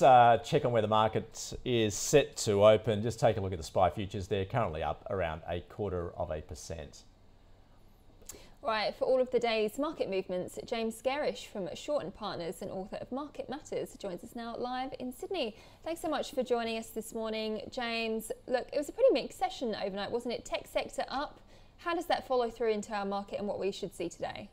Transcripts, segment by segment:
uh, check on where the market is set to open. Just take a look at the SPI futures. They're currently up around a quarter of a percent. Right, for all of the day's market movements, James Gerrish from Shaw and Partners and author of Market Matters joins us now live in Sydney. Thanks so much for joining us this morning, James. Look, it was a pretty mixed session overnight, wasn't it? Tech sector up. How does that follow through into our market and what we should see today?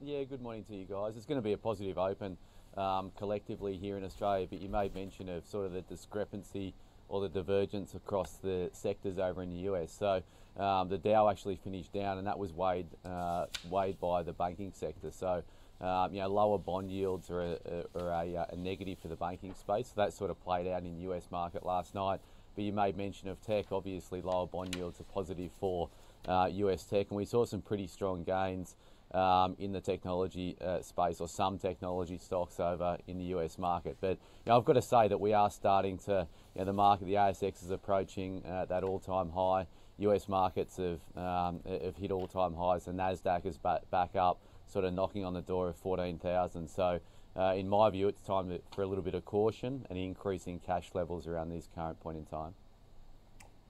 Yeah, good morning to you guys. It's going to be a positive open um, collectively here in Australia, but you made mention of sort of the discrepancy or the divergence across the sectors over in the US. So um, the Dow actually finished down, and that was weighed uh, weighed by the banking sector. So um, you know, lower bond yields are, a, are a, uh, a, negative for the banking space. So that sort of played out in the US market last night. But you made mention of tech. Obviously, lower bond yields are positive for uh, US tech, and we saw some pretty strong gains um, in the technology uh, space or some technology stocks over in the US market. But you know, I've got to say that we are starting to, you know, the market, the ASX is approaching uh, that all-time high. US markets have, um, have hit all-time highs. The Nasdaq is back, back up, sort of knocking on the door of 14,000. So. Uh, in my view, it's time for a little bit of caution and increasing cash levels around this current point in time.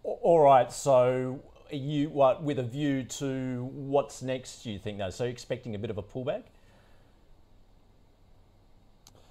All right, so you what with a view to what's next? Do you think though? So expecting a bit of a pullback.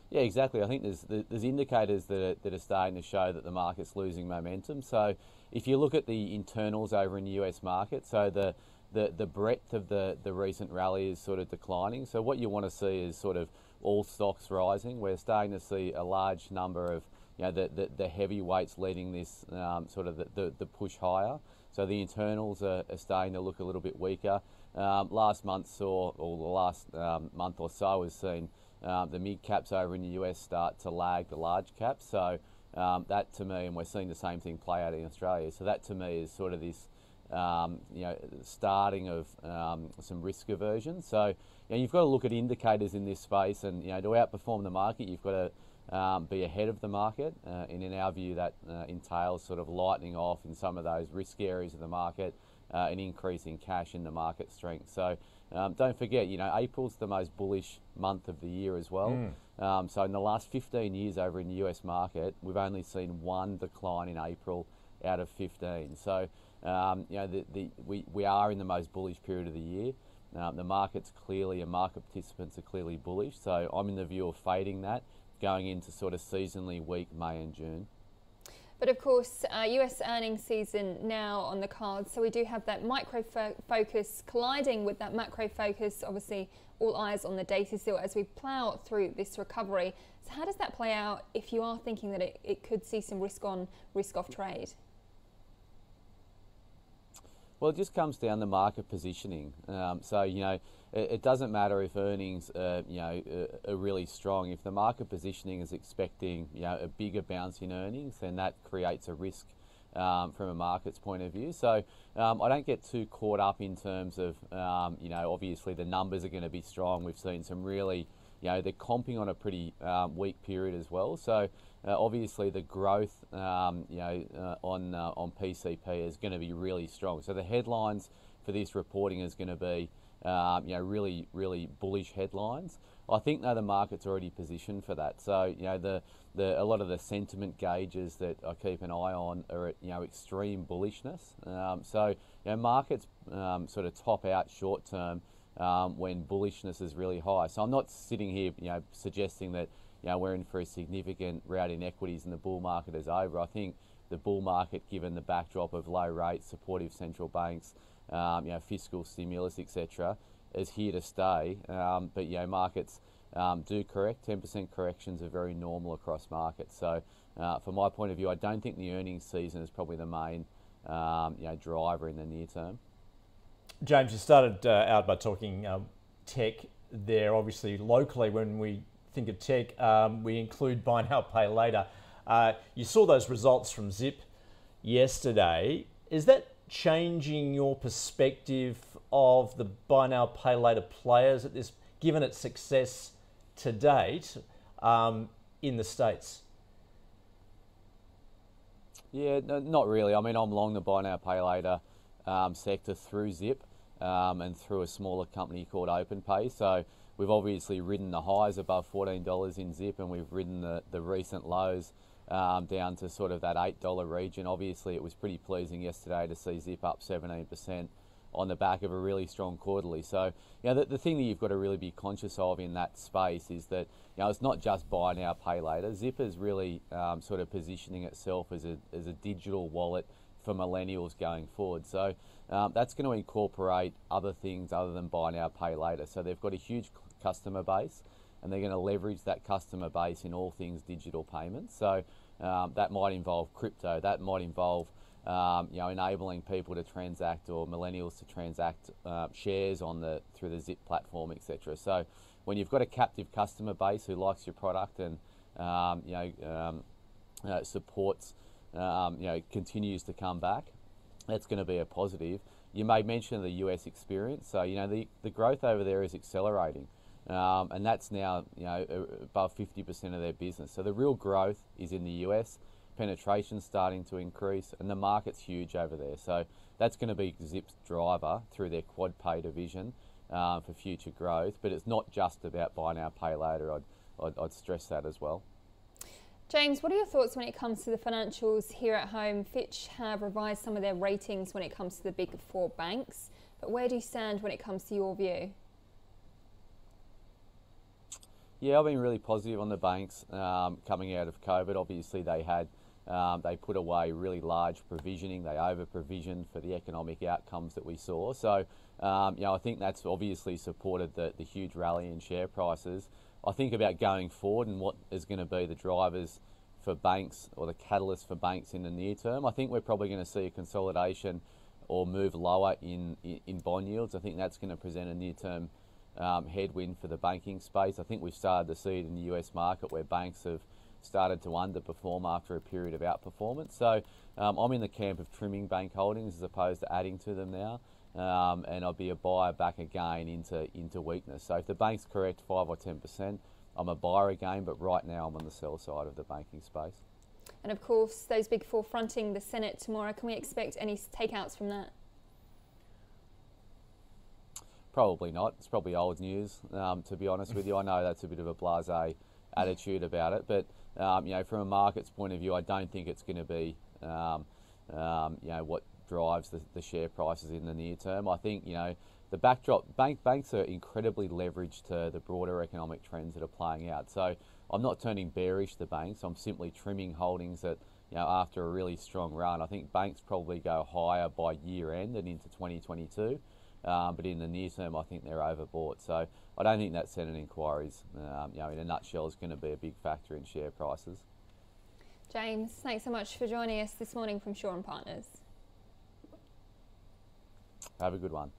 Yeah, exactly. I think there's there's indicators that are, that are starting to show that the market's losing momentum. So if you look at the internals over in the US market, so the the, the breadth of the, the recent rally is sort of declining. So what you want to see is sort of all stocks rising. We're starting to see a large number of you know the, the, the heavyweights leading this um, sort of the, the, the push higher. So the internals are, are starting to look a little bit weaker. Um, last month saw, or the last um, month or so, has seen um, the mid caps over in the US start to lag the large caps. So um, that to me, and we're seeing the same thing play out in Australia. So that to me is sort of this, um, you know, starting of um, some risk aversion. So you know, you've got to look at indicators in this space, and you know, to outperform the market, you've got to um, be ahead of the market. Uh, and in our view, that uh, entails sort of lightening off in some of those risk areas of the market uh, increase in cash in the market strength. So um, don't forget, you know, April's the most bullish month of the year as well. Mm. Um, so in the last 15 years over in the US market, we've only seen one decline in April out of 15. So, um, you know, the, the, we, we are in the most bullish period of the year. Um, the market's clearly, and market participants are clearly bullish. So I'm in the view of fading that going into sort of seasonally weak May and June. But of course, uh, US earnings season now on the cards. So we do have that micro fo focus colliding with that macro focus. Obviously, all eyes on the data still as we plough through this recovery. So how does that play out if you are thinking that it, it could see some risk on, risk off trade? Well, it just comes down to market positioning. Um, so, you know, it, it, doesn't matter if earnings, you know, are, are, really strong. If the market positioning is expecting, you know, a bigger bounce in earnings, then that creates a risk um, from a market's point of view. So um, I don't get too caught up in terms of, um, you know, obviously the numbers are going to be strong. We've seen some really, you know, they're comping on a pretty um, weak period as well. So uh, obviously, the growth, um, you know, uh, on uh, on PCP is going to be really strong. So the headlines for this reporting is going to be, um, you know, really really bullish headlines. I think though the market's already positioned for that. So you know the the a lot of the sentiment gauges that I keep an eye on are at you know extreme bullishness. Um, so you know markets um, sort of top out short term um, when bullishness is really high. So I'm not sitting here you know suggesting that you know, we're in for a significant rout in equities and the bull market is over. I think the bull market, given the backdrop of low rates, supportive central banks, um, you know, fiscal stimulus, etc., is here to stay. Um, but you know, markets um, do correct. 10% corrections are very normal across markets. So, uh, from my point of view, I don't think the earnings season is probably the main um, you know driver in the near term. James, you started uh, out by talking um, tech there. Obviously, locally, when we think of tech, um, we include buy now, pay later. Uh, you saw those results from Zip yesterday. Is that changing your perspective of the buy now, pay later players at this, given its success to date um, in the States? Yeah, no, not really. I mean, I'm long the buy now, pay later um, sector through Zip um, and through a smaller company called OpenPay. So we've obviously ridden the highs above $14 in Zip and we've ridden the, the recent lows um, down to sort of that $8 region. Obviously, it was pretty pleasing yesterday to see Zip up 17% on the back of a really strong quarterly. So, you know, the, the thing that you've got to really be conscious of in that space is that, you know, it's not just buy now, pay later. Zip is really um, sort of positioning itself as a, as a digital wallet for millennials going forward. So um, that's going to incorporate other things other than buy now, pay later. So they've got a huge customer base and they're going to leverage that customer base in all things digital payments. So um, that might involve crypto, that might involve um, you know, enabling people to transact or millennials to transact uh, shares on the through the Zip platform, etc. So when you've got a captive customer base who likes your product and um, you know um, uh, supports, um, you know, continues to come back, that's going to be a positive. You may mention the US experience, so you know the, the growth over there is accelerating. Um, and that's now you know above 50% of their business. So the real growth is in the US penetration starting to increase, and the market's huge over there. So that's going to be Zip's driver through their QuadPay division um, for future growth. But it's not just about buy now, pay later. I'd, I'd, I'd stress that as well. James, what are your thoughts when it comes to the financials here at home? Fitch have revised some of their ratings when it comes to the big four banks, but where do you stand when it comes to your view? Yeah, I've been really positive on the banks um, coming out of COVID. Obviously, they had um, they put away really large provisioning. They over provisioned for the economic outcomes that we saw. So, um, you know, I think that's obviously supported the, the huge rally in share prices. I think about going forward and what is going to be the drivers for banks or the catalyst for banks in the near term. I think we're probably going to see a consolidation or move lower in, in, bond yields. I think that's going to present a near term um, headwind for the banking space. I think we've started to see it in the US market where banks have started to underperform after a period of outperformance. So um, I'm in the camp of trimming bank holdings as opposed to adding to them now. Um, and I'll be a buyer back again into into weakness. So if the bank's correct five or ten percent, I'm a buyer again. But right now I'm on the sell side of the banking space. And of course, those big four fronting the Senate tomorrow. Can we expect any takeouts from that? Probably not. It's probably old news, um, to be honest with you. I know that's a bit of a blasé attitude about it, but um, you know, from a market's point of view, I don't think it's going to be, um, um, you know, what drives the, the, share prices in the near term. I think, you know, the backdrop, bank, banks are incredibly leveraged to the broader economic trends that are playing out. So I'm not turning bearish the banks. I'm simply trimming holdings that, you know, after a really strong run, I think banks probably go higher by year end and into 2022. Um, but in the near term, I think they're overbought. So I don't think that Senate inquiries, um, you know, in a nutshell, is going to be a big factor in share prices. James, thanks so much for joining us this morning from Shaw and Partners. Have a good one.